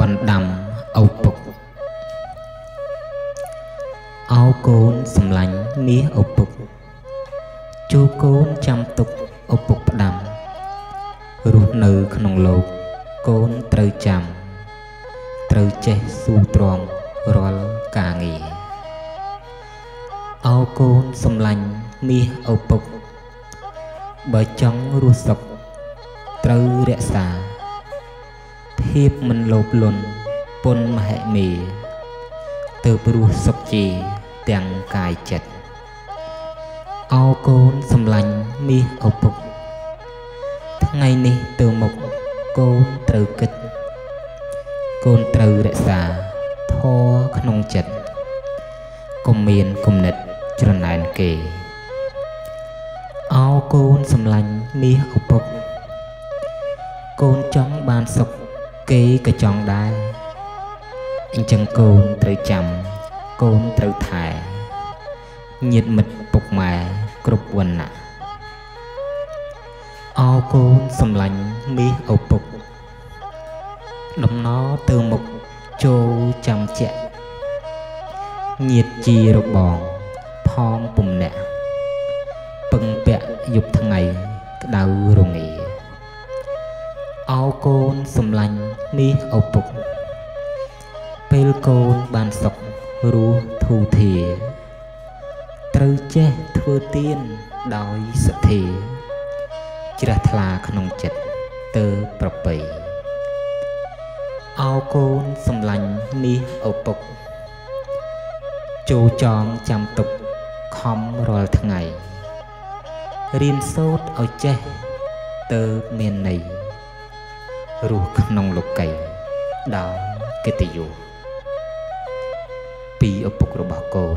បណ្ដាំឪពុកអោកូនសំឡាញ់មាសឪពុកជួកូនចាំទុកឪពុកផ្ដាំរស់នៅក្នុងលោកកូនត្រូវចាំ ត្រូវចេះស៊ូទ្រាំរាល់ការងារអោកូនសំឡាញ់មាសឪពុក បើចង់រស់សុខត្រូវរក្សា ភាពមិនលោភលន់ពុនមហិមាទើបរស់សុខជាទាំងកាយចិត្តអោកូនសំឡាញ់មាសឪពុក ថ្ងៃនេះទៅមុខកូនត្រូវគិត កូនត្រូវរក្សាធម៌ក្នុងចិត្តកុំមានគំនិតច្រណែនគេអោកូនសំឡាញ់មាសឪពុក កូនចង់បានសុខ គេក៏ចង់ដែរអញ្ចឹងកូនត្រូវចាំ កូនត្រូវថែញាតិមិត្តពុកម៉ែគ្រប់វណ្ណៈអោកូនសំឡាញ់មាសឪពុក ដំណរទៅមុខចូលចាំជាក់ញាតជីរបងផងពំនាក់ពឹងពាក់យប់ថ្ងៃក្តៅរងាអោកូនសំឡាញ់ មាសឪពុក ពេលកូនបានសុខរស់ធូធា ត្រូវចេះធ្វើទៀនដោយសទ្ធា ជ្រះថ្លាក្នុងចិត្តទៅប្រពៃអោកូនសំឡាញ់មាសឪពុក ចូលចងចាំទុកខំរាល់ថ្ងៃរៀនសូត្រឲ្យចេះទៅមានន័យ រស់ក្នុងលោកីដោយកិត្តិយសពីឪពុករបស់កូន